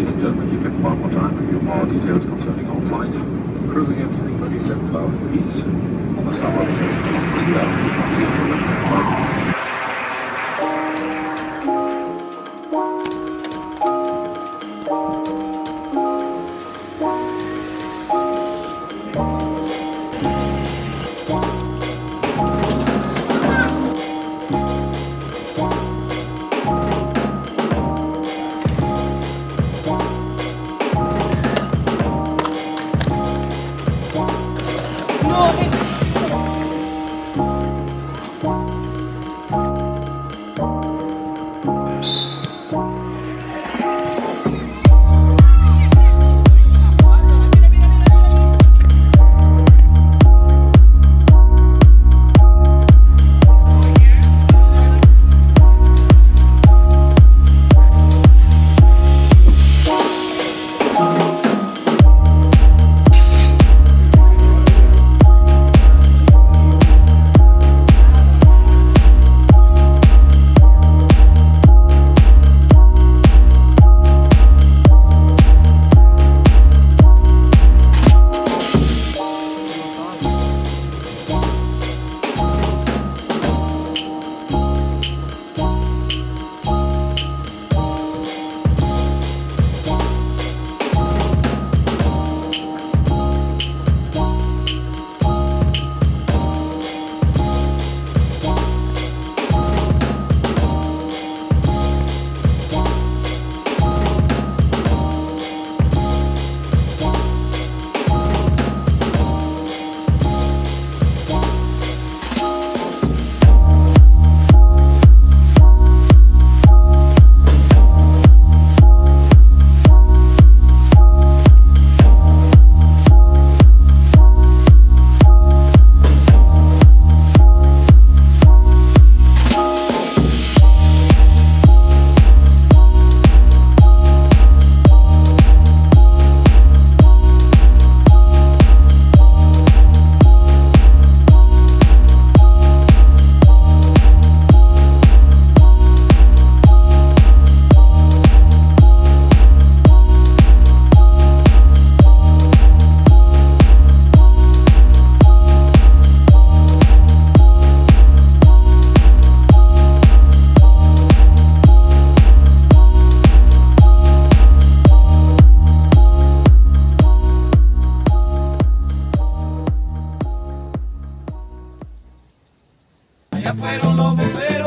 Ladies and gentlemen, you can one more time review more details concerning our flight. Cruising at 37,000 feet on the summer of 2000. Senhor, Allá fueron los bomberos.